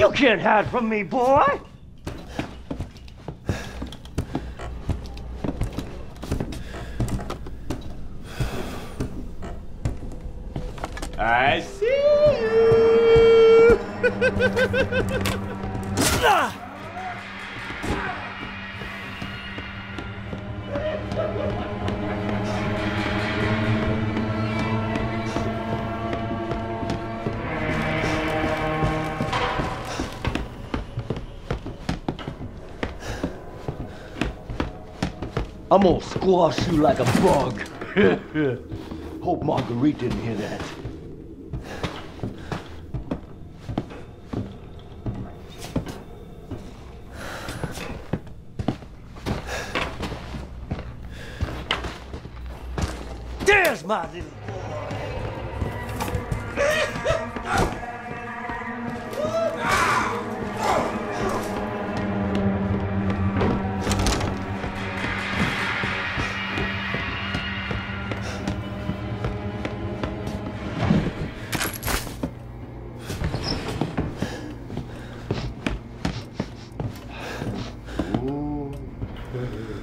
You can't hide from me, boy! I'm gonna squash you like a bug. Hope Marguerite didn't hear that. There's my little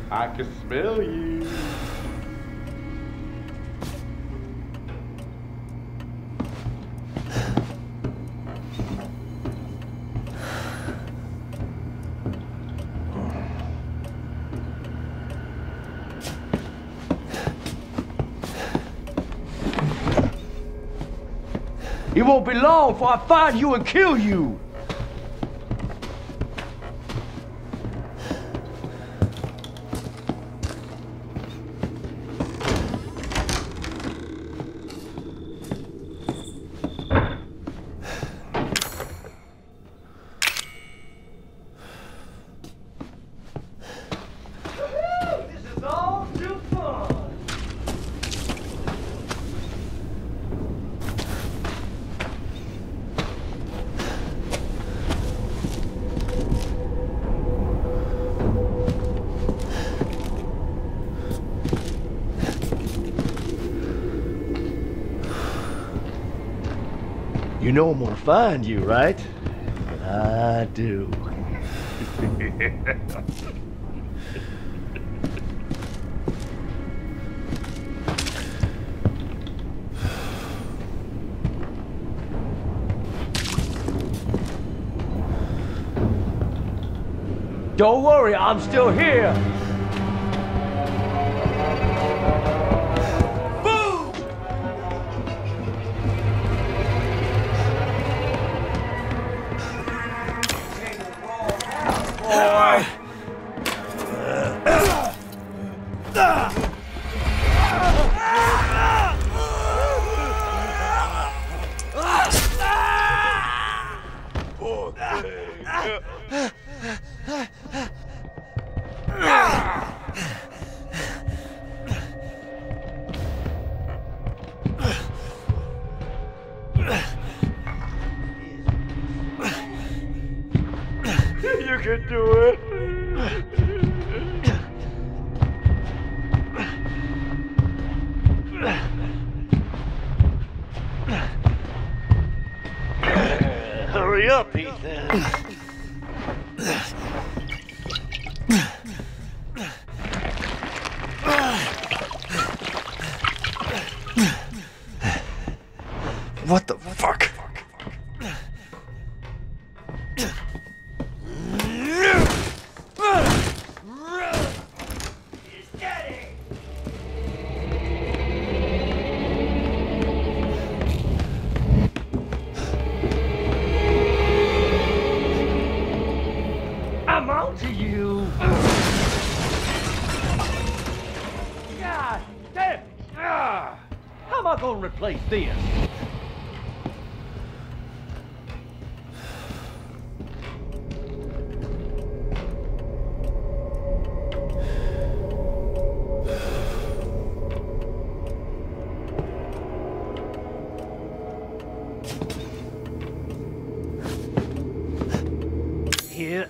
I can smell you. It won't be long before I find you and kill you. Know I'm gonna find you, right? I do. Don't worry, I'm still here. Hurry up, Ethan.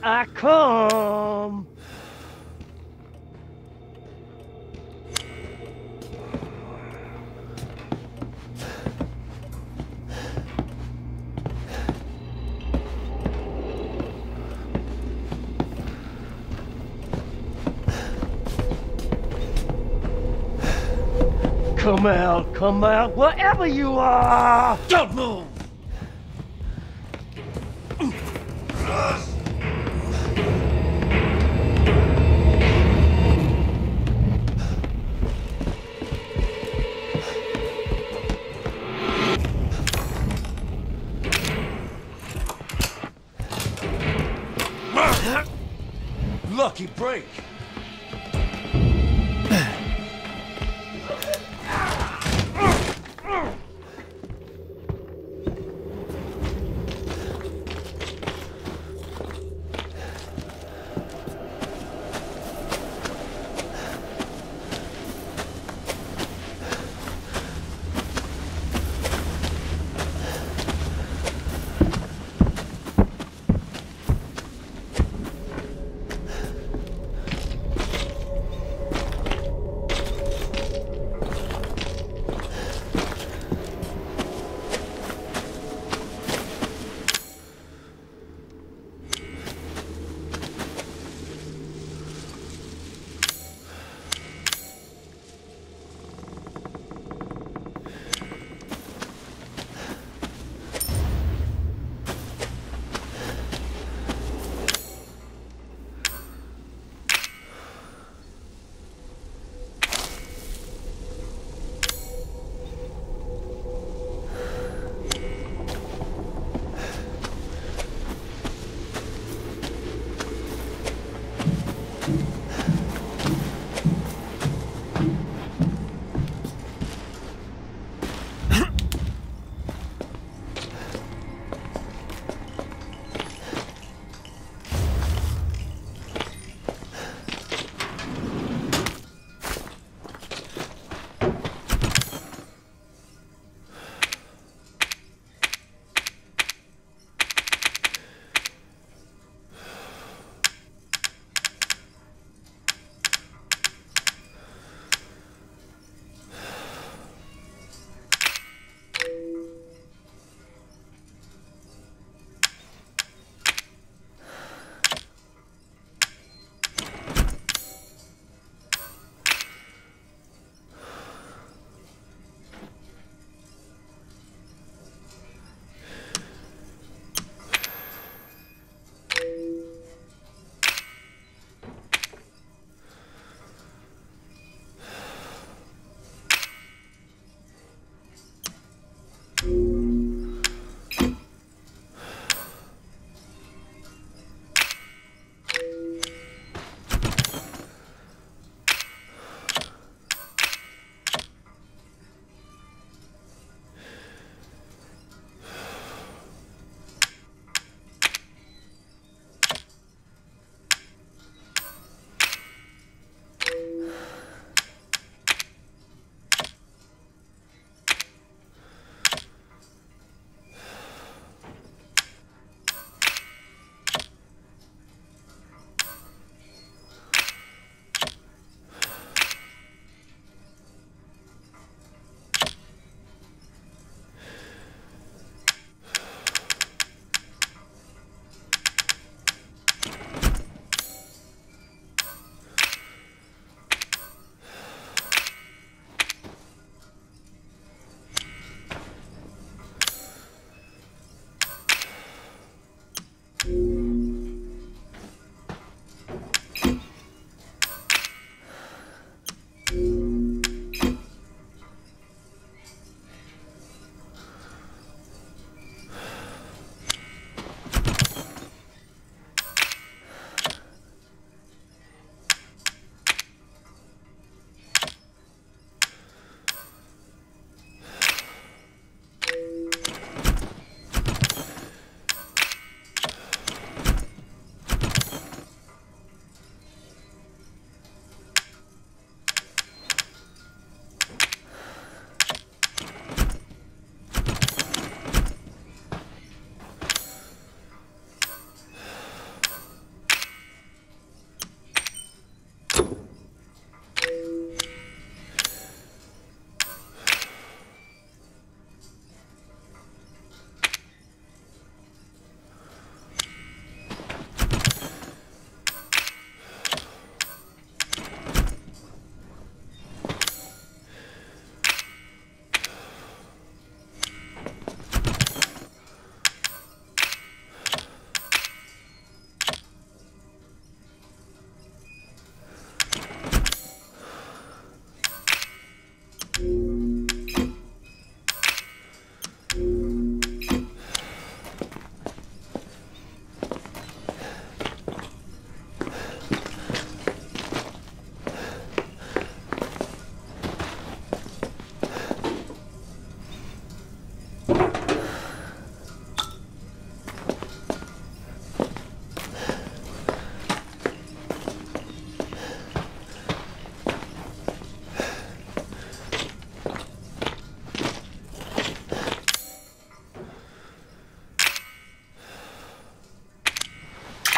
I come. Come out, come out, wherever you are! Don't move! Lucky break.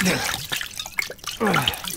Ugh.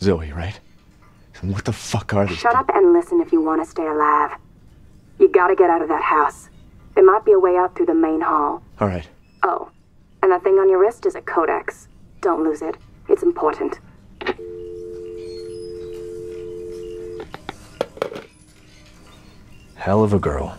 Zoe, right? And what the fuck are these? Shut up and listen if you want to stay alive. You gotta get out of that house. There might be a way out through the main hall. All right. Oh, and that thing on your wrist is a codex. Don't lose it. It's important. Hell of a girl.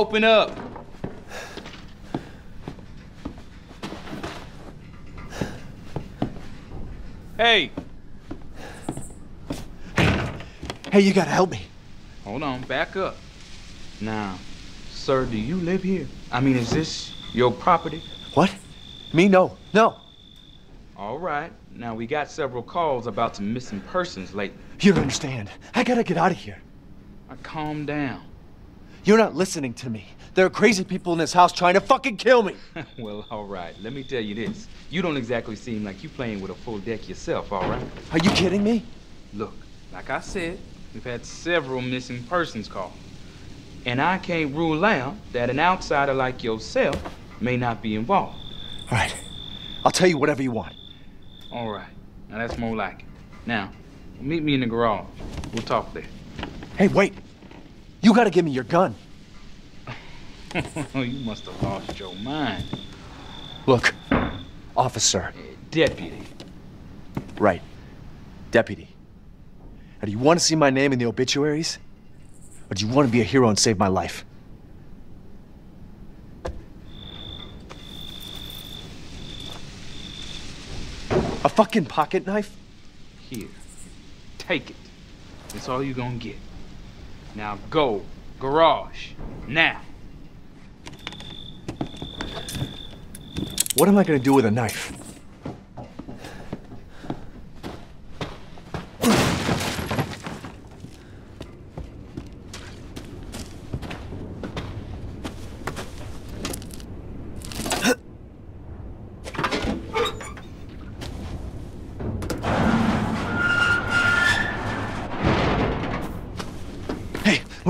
Open up. Hey, Hey, you gotta help me. hold on, back up. Now, sir, do you live here? I mean, is this your property? What? Me? No. No. All right. Now, we got several calls about some missing persons lately. You don't understand. I gotta get out of here. Now, calm down. You're not listening to me. There are crazy people in this house trying to fucking kill me. well, all right. Let me tell you this. You don't exactly seem like you're playing with a full deck yourself, all right? Are you kidding me? Look, Like I said, we've had several missing persons calls. And I can't rule out that an outsider like yourself may not be involved. All right. I'll tell you whatever you want. All right. Now that's more like it. Now, meet me in the garage. We'll talk there. Hey, wait. You gotta give me your gun. Oh, you must have lost your mind. Look, officer. Deputy. Right. Deputy. Now, do you want to see my name in the obituaries? Or do you want to be a hero and save my life? A fucking pocket knife? Here. Take it. That's all you're gonna get. Now go. Garage. Now. What am I gonna do with a knife? Hey, we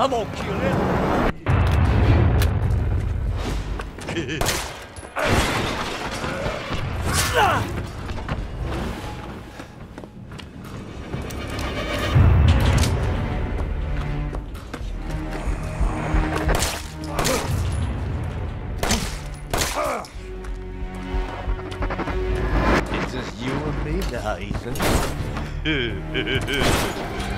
I'm gonna kill him. It's just you and me now, Ethan.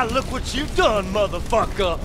now look what you've done, motherfucker.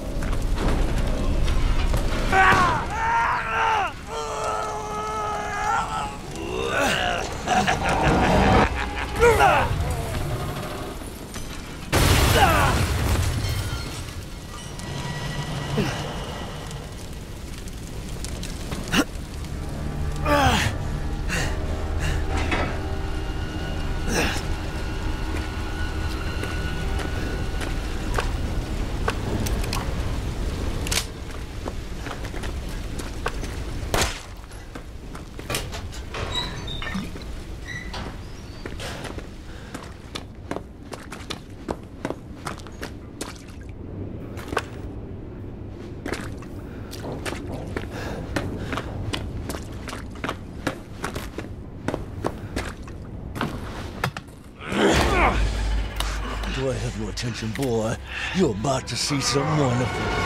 Do I have your attention, boy? You're about to see something wonderful.